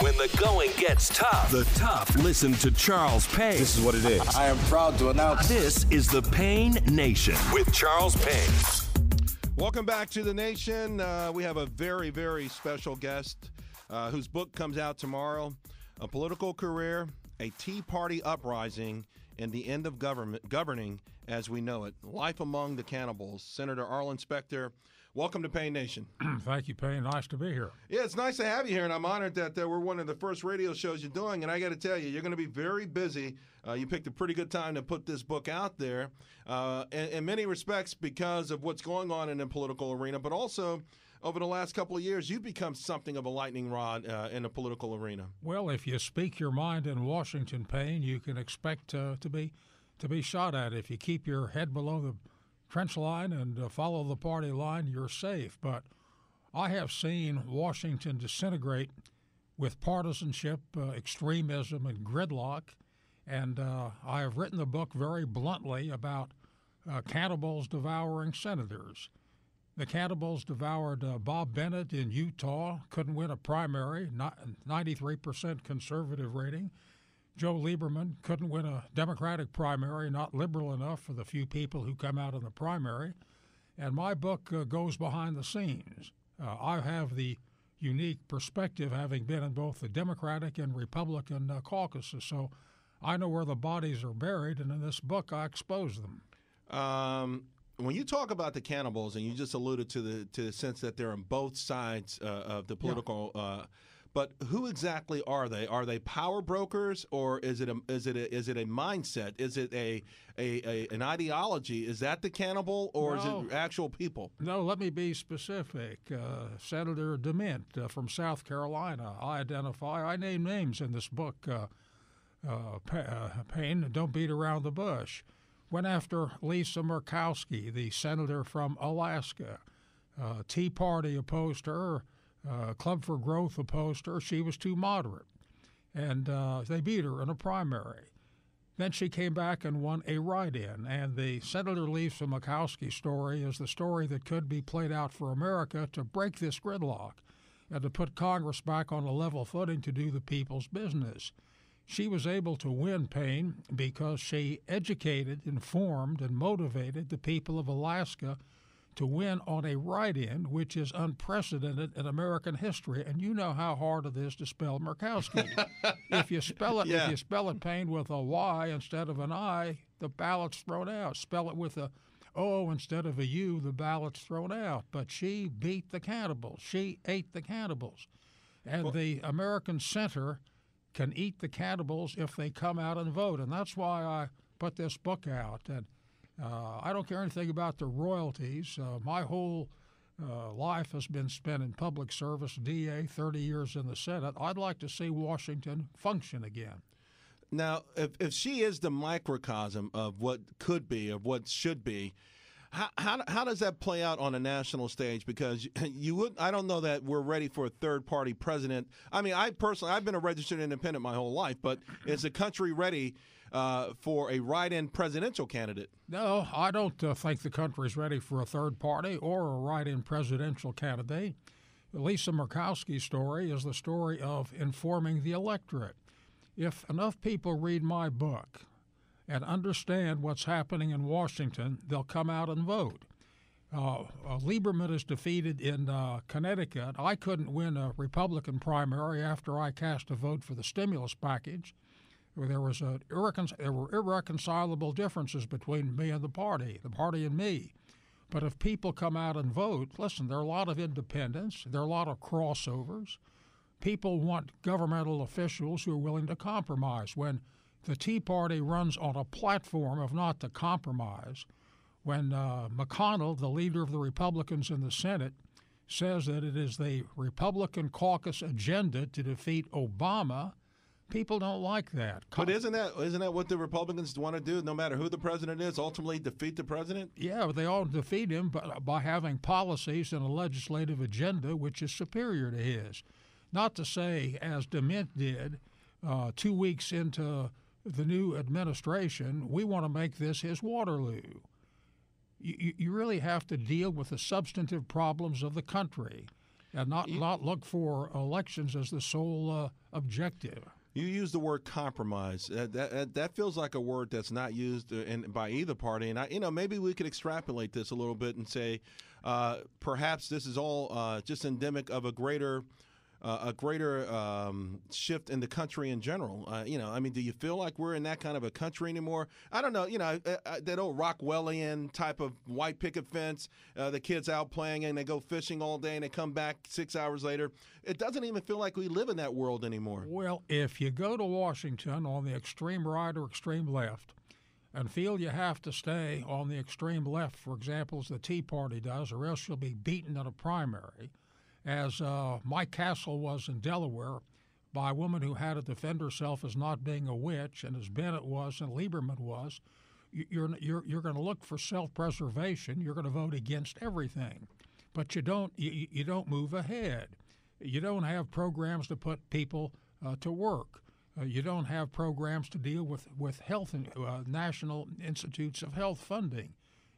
When the going gets tough, the tough listen to Charles Payne. This is what it is. I am proud to announce This is the Payne Nation with Charles Payne. Welcome back to the nation. Uh, we have a very, very special guest uh, whose book comes out tomorrow A Political Career, a Tea Party Uprising, and the End of government, Governing as We Know It. Life Among the Cannibals. Senator Arlen Specter, welcome to Payne Nation. Thank you, Payne. Nice to be here. Yeah, it's nice to have you here, and I'm honored that uh, we're one of the first radio shows you're doing. And I got to tell you, you're going to be very busy. Uh, you picked a pretty good time to put this book out there, uh, in, in many respects because of what's going on in the political arena, but also over the last couple of years, you've become something of a lightning rod uh, in the political arena. Well, if you speak your mind in Washington, Payne, you can expect uh, to be to be shot at. If you keep your head below the trench line and uh, follow the party line, you're safe. But I have seen Washington disintegrate with partisanship, uh, extremism, and gridlock. And uh, I have written the book very bluntly about uh, cannibals devouring senators. The cannibals devoured uh, Bob Bennett in Utah, couldn't win a primary, not 93% conservative rating. Joe Lieberman couldn't win a Democratic primary, not liberal enough for the few people who come out in the primary. And my book uh, goes behind the scenes. Uh, I have the unique perspective, having been in both the Democratic and Republican uh, caucuses. So I know where the bodies are buried, and in this book, I expose them. Um, when you talk about the cannibals, and you just alluded to the to the sense that they're on both sides uh, of the political. Uh, but who exactly are they? Are they power brokers, or is it a is it a, is it a mindset? Is it a, a, a an ideology? Is that the cannibal, or No. is it actual people? No, let me be specific. Uh, Senator DeMint uh, from South Carolina. I identify, I name names in this book, uh, uh, uh, Payne, don't beat around the bush. Went after Lisa Murkowski, the senator from Alaska. Uh, Tea Party opposed her. Uh, Club for Growth opposed her. She was too moderate. And uh, they beat her in a primary. Then she came back and won a write in. And the Senator Lisa Murkowski story is the story that could be played out for America to break this gridlock and to put Congress back on a level footing to do the people's business. She was able to win Payne because she educated, informed, and motivated the people of Alaska to win on a write in, which is unprecedented in American history. And you know how hard it is to spell Murkowski. if you spell it Yeah. if you spell it Payne with a Y instead of an I, the ballot's thrown out. Spell it with a O instead of a U, the ballot's thrown out. But she beat the cannibals. She ate the cannibals. And the American Center can eat the cannibals if they come out and vote. And that's why I put this book out. And uh, I don't care anything about the royalties. Uh, my whole uh, life has been spent in public service, DA, 30 years in the Senate. I'd like to see Washington function again. Now, if, if she is the microcosm of what could be, of what should be, how, how, how does that play out on a national stage? Because you would, I don't know that we're ready for a third party president. I mean, I personally, I've been a registered independent my whole life, but is the country ready uh, for a write in presidential candidate? No, I don't uh, think the country's ready for a third party or a write in presidential candidate. Lisa Murkowski's story is the story of informing the electorate. If enough people read my book and understand what's happening in Washington, they'll come out and vote. Uh, uh, Lieberman is defeated in uh, Connecticut. I couldn't win a Republican primary after I cast a vote for the stimulus package. There was a irrecon- there were irreconcilable differences between me and the party, the party and me. But if people come out and vote, listen, there are a lot of independents, there are a lot of crossovers. People want governmental officials who are willing to compromise. When the Tea Party runs on a platform of not to compromise, when uh, McConnell, the leader of the Republicans in the Senate, says that it is the Republican caucus agenda to defeat Obama, people don't like that. But isn't that isn't that what the Republicans want to do? No matter who the president is, ultimately defeat the president. Yeah, but they all defeat him by, by having policies and a legislative agenda which is superior to his. Not to say, as DeMint did uh, two weeks into the new administration, we want to make this his Waterloo. You, you- you really have to deal with the substantive problems of the country. and not not look for elections as the sole uh, objective. You use the word compromise. That, that that feels like a word that's not used uh, in, by either party. And I, you know, maybe we could extrapolate this a little bit and say, uh, perhaps this is all uh, just endemic of a greater uh, a greater um, shift in the country in general. Uh, you know, I mean, do you feel like we're in that kind of a country anymore? I don't know. You know, that old Rockwellian type of white picket fence, uh, the kids out playing and they go fishing all day and they come back six hours later. It doesn't even feel like we live in that world anymore. Well, if you go to Washington on the extreme right or extreme left, and feel you have to stay on the extreme left, for example, as the Tea Party does, or else you'll be beaten in a primary as uh, Mike Castle was in Delaware by a woman who had to defend herself as not being a witch, and as Bennett was and Lieberman was, you're you're you're going to look for self-preservation. You're going to vote against everything, but you don't you, you don't move ahead. You don't have programs to put people uh, to work. Uh, you don't have programs to deal with with health and uh, national institutes of health funding.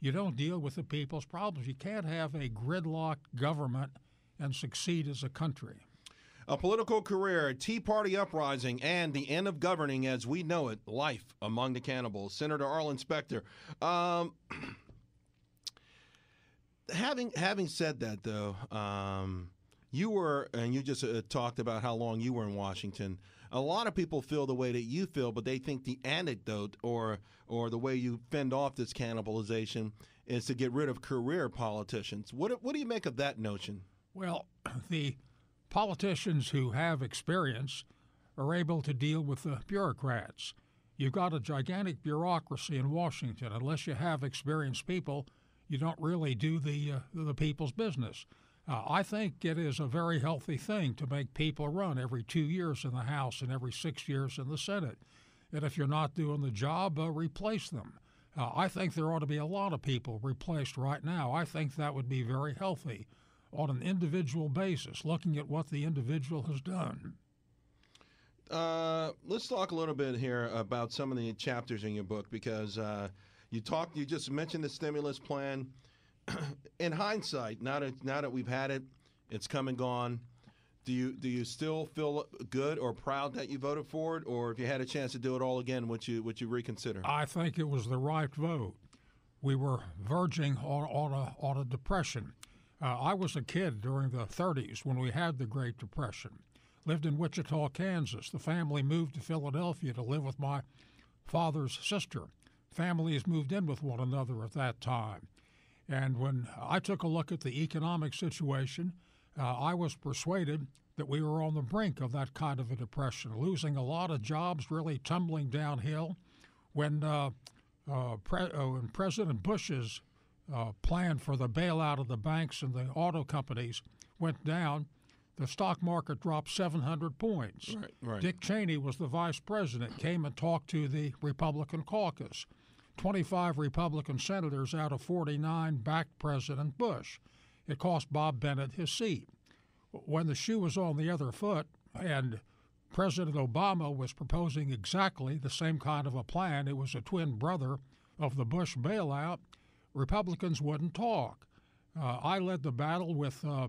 You don't deal with the people's problems. You can't have a gridlocked government and succeed as a country. A political career, Tea Party uprising, and the end of governing as we know it, life among the cannibals. Senator Arlen Specter. Um, having having said that, though, um, you were, and you just uh, talked about how long you were in Washington. A lot of people feel the way that you feel, but they think the anecdote or or the way you fend off this cannibalization is to get rid of career politicians. What what do you make of that notion? Well, the politicians who have experience are able to deal with the bureaucrats. You've got a gigantic bureaucracy in Washington. Unless you have experienced people, you don't really do the uh, the people's business. Uh, I think it is a very healthy thing to make people run every two years in the House and every six years in the Senate. And if you're not doing the job, uh, replace them. Uh, I think there ought to be a lot of people replaced right now. I think that would be very healthy on an individual basis, looking at what the individual has done. Uh, let's talk a little bit here about some of the chapters in your book because uh, you talked, you just mentioned the stimulus plan. in hindsight, now that now that we've had it, it's come and gone. Do you do you still feel good or proud that you voted for it, or if you had a chance to do it all again, would you would you reconsider? I think it was the right vote. We were verging on, on a on a depression. Uh, I was a kid during the 30s when we had the Great Depression. Lived in Wichita, Kansas. The family moved to Philadelphia to live with my father's sister. Families moved in with one another at that time. And when I took a look at the economic situation, uh, I was persuaded that we were on the brink of that kind of a depression, losing a lot of jobs, really tumbling downhill. When, uh, uh pre- uh, when President Bush's uh, plan for the bailout of the banks and the auto companies went down, the stock market dropped 700 points. Right, right. Dick Cheney was the vice president, came and talked to the Republican caucus. 25 Republican senators out of 49 backed President Bush. It cost Bob Bennett his seat. When the shoe was on the other foot and President Obama was proposing exactly the same kind of a plan, it was a twin brother of the Bush bailout, Republicans wouldn't talk. Uh, I led the battle with uh,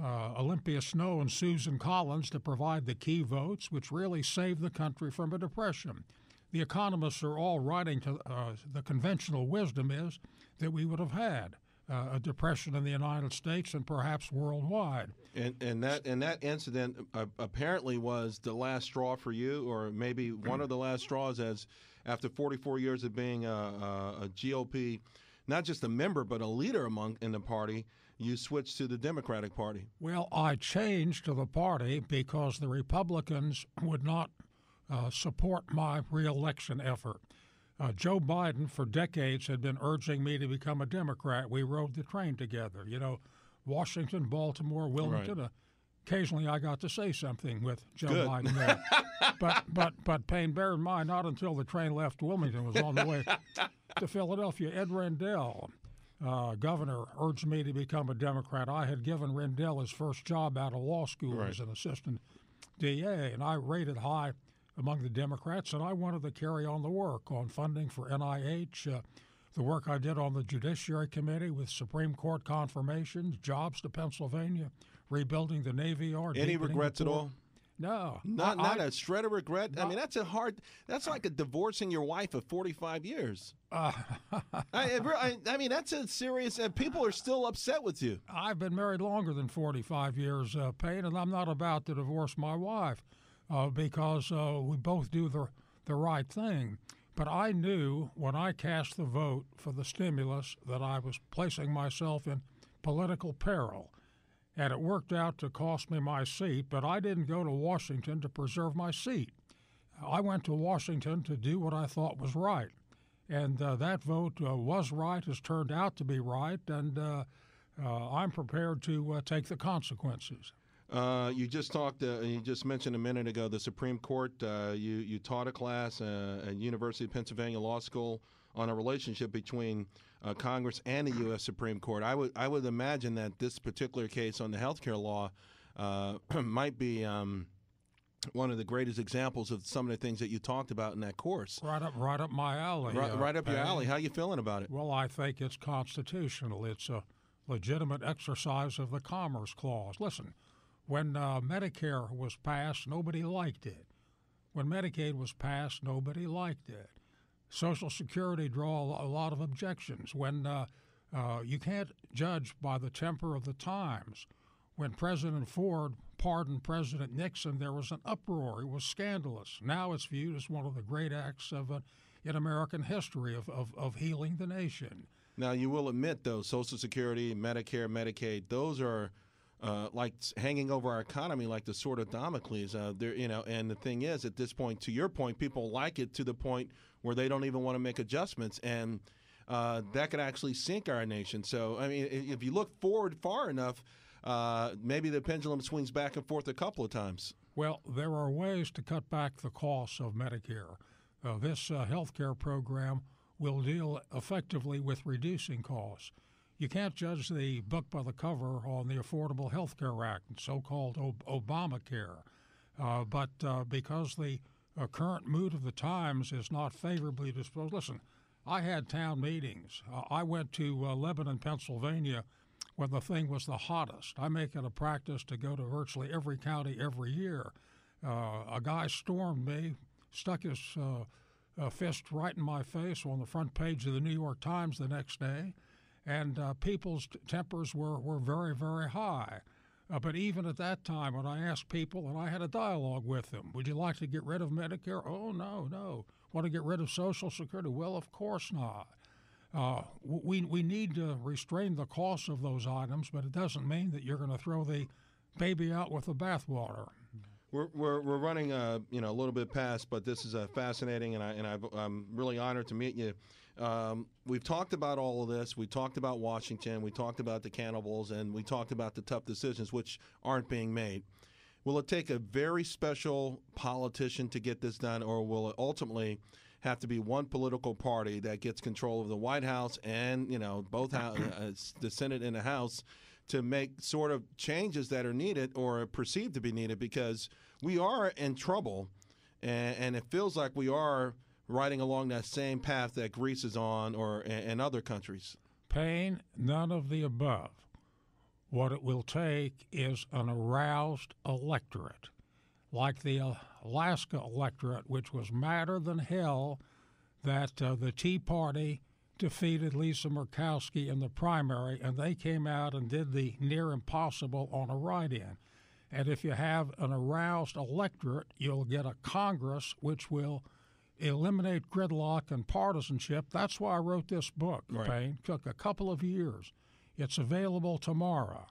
uh, Olympia Snowe and Susan Collins to provide the key votes, which really saved the country from a depression. The economists are all writing to uh, the conventional wisdom is that we would have had uh, a depression in the United States and perhaps worldwide. And, and that and that incident uh, apparently was the last straw for you, or maybe one of the last straws, as after 44 years of being a, a, a GOP not just a member but a leader among in the party, you switched to the Democratic Party. Well, I changed to the party because the Republicans would not uh, support my reelection effort. Uh, Joe Biden, for decades, had been urging me to become a Democrat. We rode the train together. You know, Washington, Baltimore, Wilmington. Right. Uh, occasionally, I got to say something with Joe Good. Biden there. but but but Payne, bear in mind, not until the train left Wilmington was on the way to Philadelphia. Ed Rendell, uh, governor, urged me to become a Democrat. I had given Rendell his first job out of law school right. as an assistant DA, and I rated high among the Democrats, and I wanted to carry on the work on funding for NIH. Uh, the work I did on the Judiciary Committee with Supreme Court confirmations, jobs to Pennsylvania, rebuilding the Navy or Any regrets at all? No, Not I- not a shred of regret. I mean, that's a hard. That's like a divorcing your wife of forty five years. Uh, I, I, I mean, that's a serious. And people are still upset with you. I've been married longer than 45 years, uh, Payne, and I'm not about to divorce my wife uh, because uh, we both do the, the right thing. But I knew when I cast the vote for the stimulus that I was placing myself in political peril. And it worked out to cost me my seat, but I didn't go to Washington to preserve my seat. I went to Washington to do what I thought was right. And uh, that vote uh, was right, has turned out to be right, and uh, uh, I'm prepared to uh, take the consequences. Uh, you just talked. You just mentioned a minute ago the Supreme Court. You you taught a class at University of Pennsylvania Law School on a relationship between uh, Congress and the U.S. Supreme Court. I would I would imagine that this particular case on the health care law uh, might be. Um, one of the greatest examples of some of the things that you talked about in that course. Right up, right up my alley. Right, uh, right up your alley. How you feeling about it? Well, I think it's constitutional. It's a legitimate exercise of the Commerce Clause. Listen, when uh, Medicare was passed, nobody liked it. When Medicaid was passed, nobody liked it. Social Security draw a lot of objections. When uh, uh, you can't judge by the temper of the times. When President Ford pardoned President Nixon, there was an uproar. It was scandalous. Now it's viewed as one of the great acts of uh, in American history of, of, of healing the nation. Now, you will admit, though, Social Security, Medicare, Medicaid, those are uh, like hanging over our economy like the sword of Damocles. Uh, there, you know, and the thing is, at this point, to your point, people like it to the point where they don't even want to make adjustments, and uh, that could actually sink our nation. So, I mean, if you look forward far enough, uh, maybe the pendulum swings back and forth a couple of times. Well, there are ways to cut back the costs of Medicare. Uh, this uh, health care program will deal effectively with reducing costs. You can't judge the book by the cover on the Affordable Health Care Act, so called Ob- Obamacare. Uh, but uh, because the uh, current mood of the times is not favorably disposed, listen, I had town meetings. Uh, I went to uh, Lebanon, Pennsylvania when the thing was the hottest. I make it a practice to go to virtually every county every year. Uh, a guy stormed me, stuck his uh, fist right in my face on the front page of the New York Times the next day, and people's tempers were, were very, very high. Uh, but even at that time, when I asked people, and I had a dialogue with them, would you like to get rid of Medicare? Oh, no, no. Want to get rid of Social Security? Well, of course not. Uh, we, we need to restrain the costs of those items, but it doesn't mean that you're going to throw the baby out with the bathwater. We're, we're, we're running uh, you know a little bit past, but this is uh, fascinating, and I and I've, I'm really honored to meet you. Um, we've talked about all of this. We talked about Washington. We talked about the cannibals, and we talked about the tough decisions which aren't being made. Will it take a very special politician to get this done, or will it ultimately have to be one political party that gets control of the White House and you know both hou- uh, the Senate and the House to make sort of changes that are needed or perceived to be needed because we are in trouble, and, and it feels like we are riding along that same path that Greece is on or and other countries. Payne, none of the above. What it will take is an aroused electorate, like the Alaska electorate, which was madder than hell that uh, the Tea Party defeated Lisa Murkowski in the primary, and they came out and did the near impossible on a write in. And if you have an aroused electorate, you'll get a Congress which will eliminate gridlock and partisanship. That's why I wrote this book, Right. Payne. Took a couple of years. It's available tomorrow.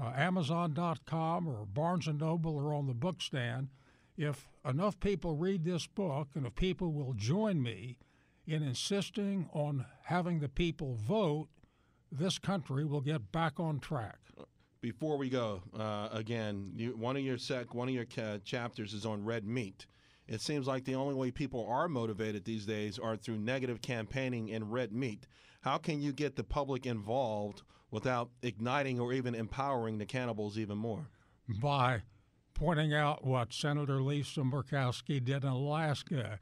Uh, Amazon.com or Barnes & Noble are on the book stand. If enough people read this book and if people will join me in insisting on having the people vote, this country will get back on track. Before we go, uh, again, you, one of your sec, one of your ca- chapters is on red meat. It seems like the only way people are motivated these days are through negative campaigning and red meat. How can you get the public involved without igniting or even empowering the cannibals even more? by pointing out what Senator Lisa Murkowski did in Alaska.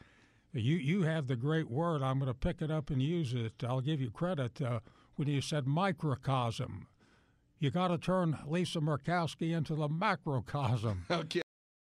You you have the great word. I'm going to pick it up and use it. I'll give you credit uh, when you said microcosm. you got to turn Lisa Murkowski into the macrocosm. Okay.